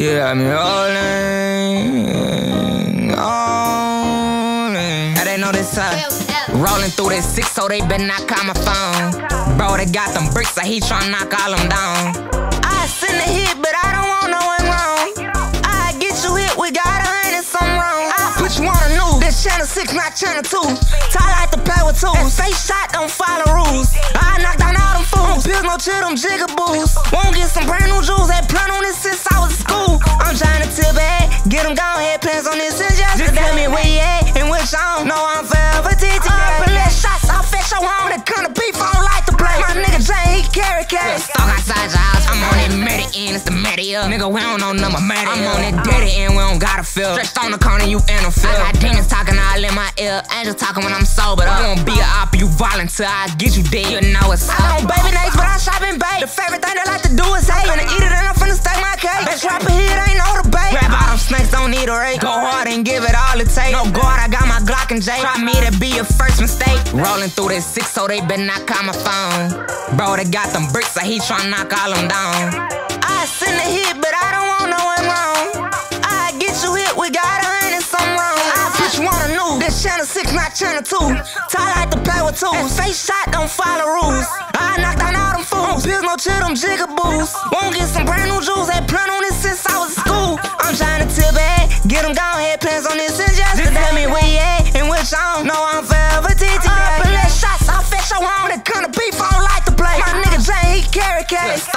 You got me rolling, rolling. I didn't know this time. Rolling through this six, so they better not call my phone. Bro, they got them bricks, so he tryna knock all them down. I send a hit, but I don't want no one wrong. I get you hit, we got a hundred some wrong. I put you on a new, this channel six, not channel two. Ty like to play with tools. Face shot, don't follow rules. I knock down all them fools. Pills, no chill, them jigaboos. Won't get some brand new jewels. End, it's the Medi up. Nigga, we don't know number Medi I'm on that daddy end, we don't gotta feel. Stretched on the corner, you in a feel. I got demons talking all in my ear. Angels talking when I'm sober. I won't be a op, you volunteer. I get you dead, you know it's. I don't baby names, but I shop and bake. The favorite thing they like to do is hate. Finna eat it and I'm finna stack my cake. Best rapper here, ain't no debate. Rap them snakes, don't need a rate. Go hard and give it all it takes. No guard, I got my Glock and J. Try me to be your first mistake. Rolling through this six, so they better not call my phone. Bro, they got them bricks, so he tryna knock all them down. China 6, not China 2. Ty like to play with tools. Face shot, don't follow rules. I knocked down all them fools. Biz no to them jigaboos. Won't get some brand new jewels. Had planned on this since I was school. I'm trying to tip bad. Get them gone. Had plans on this since yesterday. Tell me where you at and which on. No, I'm forever TT. Up and shots. I fetch your own. It kinda beef. I don't like to play. My nigga Jay, he carry cash.